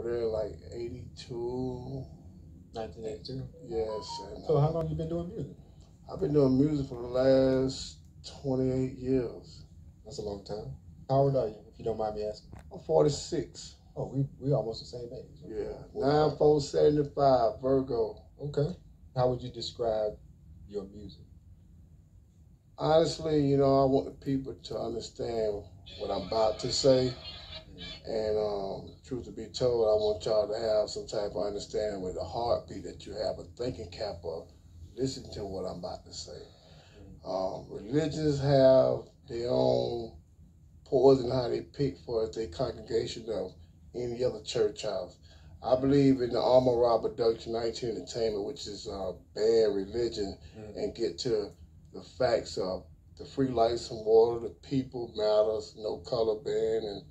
over there like 82. 1982. Yes. And, So how uh, long you been doing music? I've been doing music for the last 28 years. That's a long time. How old are you, if you don't mind me asking? I'm 46. Oh, we we almost the same age. Yeah. 9475, Virgo. Okay. How would you describe your music? Honestly, you know, I want the people to understand what I'm about to say. And um, truth to be told, I want y'all to have some type of understanding with a heartbeat that you have a thinking cap of. Listen to what I'm about to say. Um, religions have their own poison how they pick for their congregation of any other church house. I believe in the Armor Rob Production 19 Entertainment, which is uh, ban religion and get to the facts of the free lights and water, the people matters, no color ban, and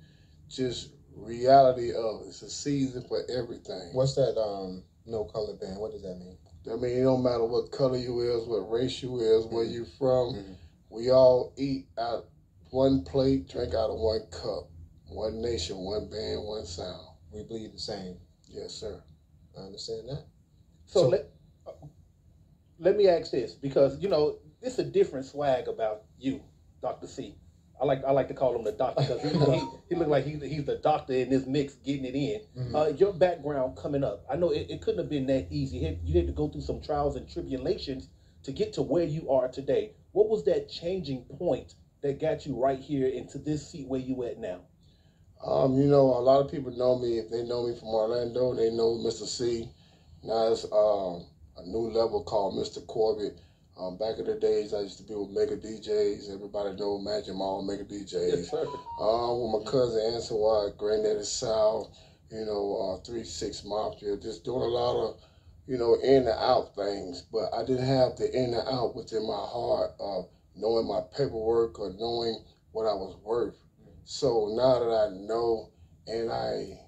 just reality of it. It's a season for everything. What's that? Um, no color band. What does that mean? I mean, it don't matter what color you is, what race you is, where you from. Mhm. We all eat out one plate, drink out of one cup. One nation, one band, one sound. We bleed the same. Yes, sir. I understand that. So, So- let let me ask this because you know it's a different swag about you, Doctor C. I like I like to call him the doctor because he, he, he look like he's he's the doctor in this mix getting it in. Mhm. Uh, your background coming up, I know it, it couldn't have been that easy. You had, you had to go through some trials and tribulations to get to where you are today. What was that changing point that got you right here into this seat where you at now? Um, you know, a lot of people know me. If they know me from Orlando, they know Mr. C. Now it's um, a new level called Mr. Corbett. Um, back in the days, I used to be with Mega DJs. Everybody know Magic Mall, Mega DJs. Yes, sir. Um, with my cousin Ansel White, Granddaddy Sal, you know, uh, Three Six Mafia, just doing a lot of, you know, in and out things. But I didn't have the in and out within my heart of knowing my paperwork or knowing what I was worth. So now that I know and I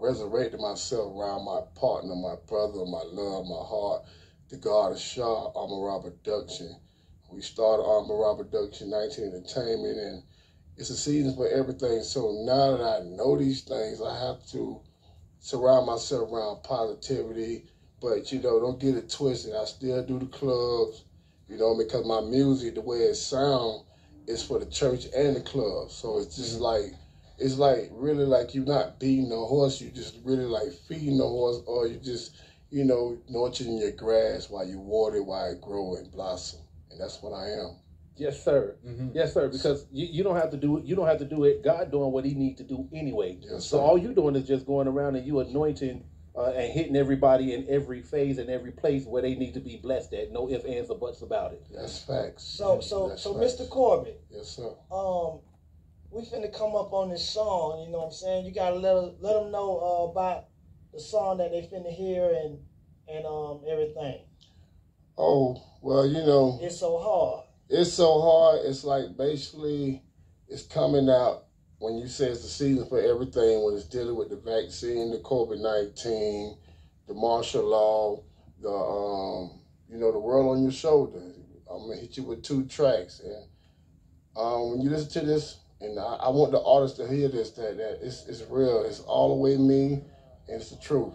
resurrected myself around my partner, my brother, my love, my heart, the God of Shaw, Armor Raw Production. We started Armor Raw Production 19 Entertainment and it's a season for everything. So now that I know these things, I have to surround myself around positivity. But you know, don't get it twisted. I still do the clubs, you know, because my music, the way it sound, is for the church and the club. So it's just mm-hmm. like it's like really like you're not beating the horse, you just really like feeding the horse or you just, you know, nurturing your grass while you water it while it grow and blossom. And that's what I am. Yes, sir. Mm-hmm. Yes, sir. Because you, you don't have to do it. You don't have to do it. God doing what He need to do anyway. Yes, so sir. all you doing is just going around and you anointing uh, and hitting everybody in every phase and every place where they need to be blessed at. No ifs, ands, or buts about it. That's facts. So, so, That's so, facts. Mr. Corbett. Yes, sir. um, we finna come up on this song. You know what I'm saying? You gotta let let them know uh, about the song that they finna hear and and um everything. Oh, well, you know, It's so hard. it's so hard. It's like basically it's coming out when you say it's the season for everything, when it's dealing with the vaccine, the COVID 19, the martial law, the, um, you know, the world on your shoulder. I'm to hit you with two tracks. And um, when you listen to this, and I, I want the artist to hear this, that, that it's, it's real. It's all the way me, it's the truth.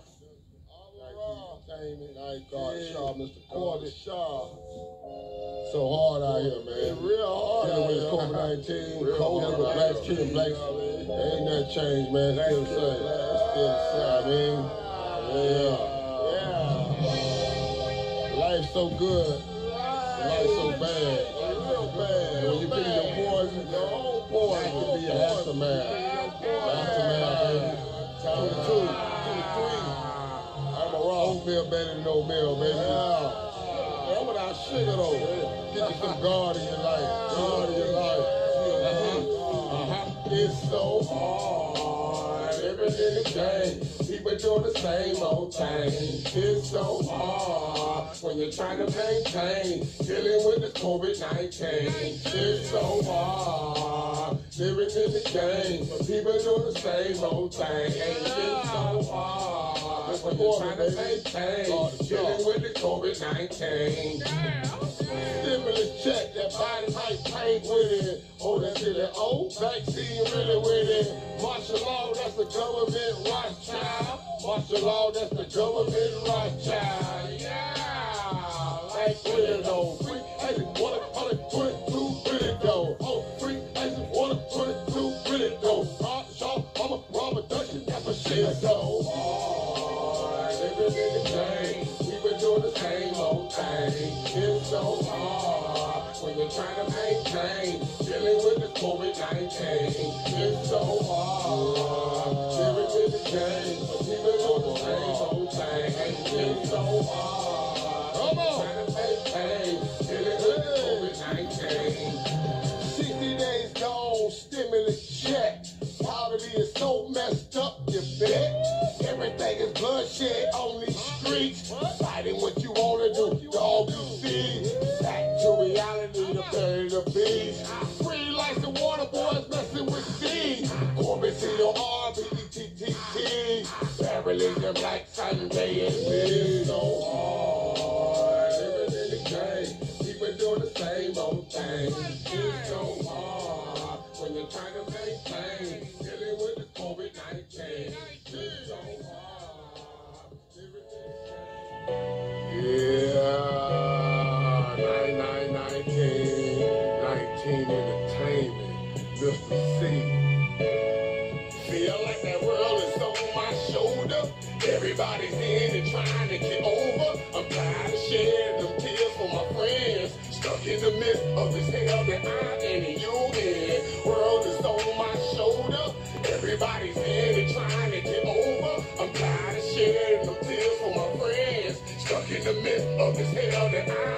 So hard out here, man. real hard Dealing with COVID-19, COVID with blacks killing blacks. Ain't nothing changed, man. It's still the same. It's still the same. I mean, yeah. Life's so good. Life's so bad. And when you pick your poison, your own poison can be an aftermath. Aftermath, oatmeal better than oatmeal, baby. Yeah. I'm without sugar though. Get you some guard in your life. Guard in your life. Uh-huh. Uh-huh. It's so hard. Every little day. People doing the same old thing. It's so hard when you're trying to maintain. Dealing with the COVID-19. It's so hard. Living in the game. People doing the same old thing. It's so hard when you're trying to maintain. Dealing with the COVID-19. Stimulus check, that body height paint with it. Oh, that's it. Oh, vaccine really with it. Martial law, that's the government Rothschild. martial law, that's the government Rothschild. Yeah, like three though. Free agent, one hundred twenty-two trying to maintain, dealing with the COVID-19. It's so hard, living in the game, been doing the same old thing. It's so hard, Come on. to dealing with the COVID-19. 60 days gone, stimulus check. Poverty is so messed up, you bet. Everything is bloodshed the Black Sunday is been so hard. Living in the game, people doing the same old thing. It's so hard when you're trying to maintain. Dealing with the COVID 19. Everybody's in and trying to get over. I'm tired of sharing them tears for my friends. Stuck in the midst of this hell that I'm in and you in. World is on my shoulder. Everybody's in and trying to get over. I'm tired of sharing them tears for my friends. Stuck in the midst of this hell that I'm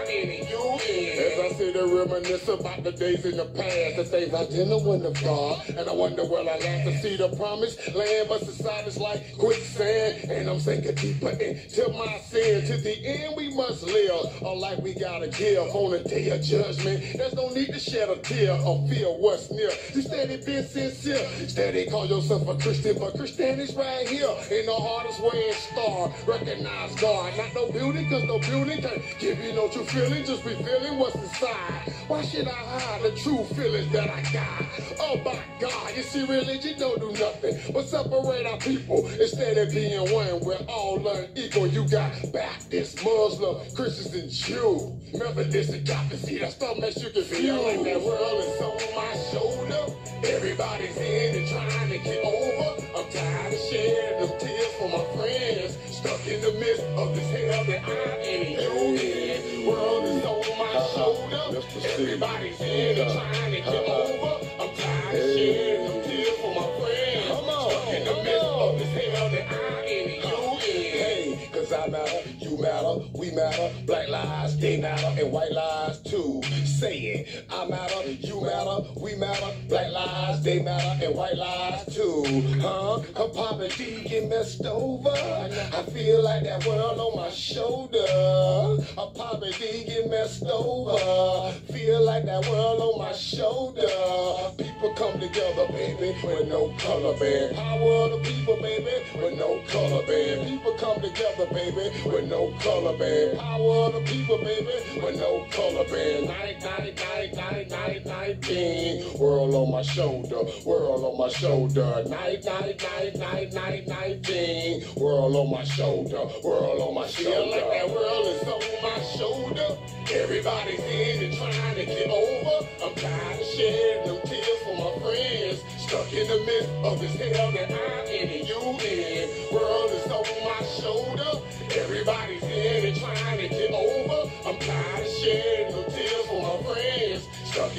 reminisce about the days in the past, the days I didn't win of God, and I wonder will I last to see the promised land, but society's like quicksand, and I'm sinking deeper into my sin. To the end, we must live a life we gotta give on the day of judgment. There's no need to shed a tear or fear what's near. You steady being sincere, steady call yourself a Christian, but Christianity's right here in the hardest way and star. Recognize God, not no building, cause no beauty can give you no true feeling, just be feeling what's inside. Why should I hide the true feelings that I got? Oh my God, you see, religion don't do nothing but separate our people instead of being one. We're all learn equal. You got Baptist, Muslim, Christians, and Jews. Methodist and Catholic. See, that stuff makes you confused. like that world is on my shoulder. Everybody's in and trying to get over. I'm tired of sharing them tears for my friends. Stuck in the midst of this hell that I'm Everybody's in and trying to matter, we matter. Black lives, they matter, and white lives too. Say it. I matter, you matter, we matter. Black lives, they matter, and white lives too. Huh? Her poverty get messed over. I feel like that world on my shoulder. Her poverty get messed over. Feel like that world on my shoulder. People come together, baby, with no color band. Power of the people, baby, with no color band. People come together, baby, with no color band. Power of the people, baby, with no color band. Night, night, night, night, night, nineteen. World on my shoulder, world on my shoulder. Night, night, night, night, night, nineteen. World on my shoulder, world on my shoulder. Feel like that world is on my shoulder. Everybody's in and trying to get over. I'm tired of sharing them tears for my friends. Stuck in the midst of this hell that I'm in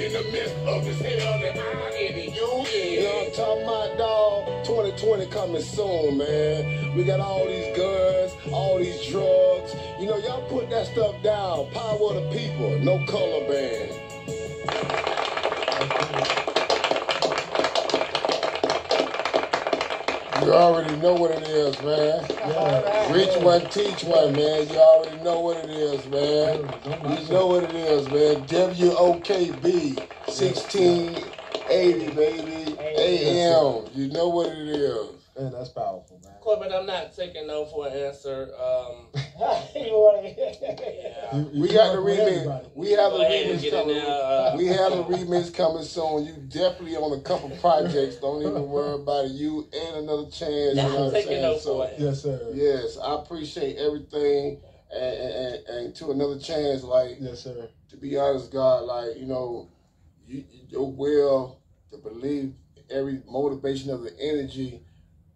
in the midst of this hell that in and you in. You know I'm talking about, dog? 2020 coming soon, man. We got all these guns, all these drugs. You know, y'all put that stuff down. Power of the people, no color band. You already know what it is, man. Reach one, teach one, man. You already know what it is, man. You know what it is, man. WOKB 1680, baby. AM. You know what it is. Man, that's powerful, man. Corbett, I'm not taking no for an answer. Um, You. You- you We got the remix. We have a Go ahead remix coming. there, uh, We have a remix coming soon. You definitely on a couple projects. Don't even worry about it. You and another chance. You know I'm what I'm taking saying? no So. Yes, sir. yes, I appreciate everything. And, and, and to another chance, like Yes, sir. to be honest, God, like you know, you, your will to believe every motivation of the energy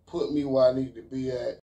put me where I need to be at.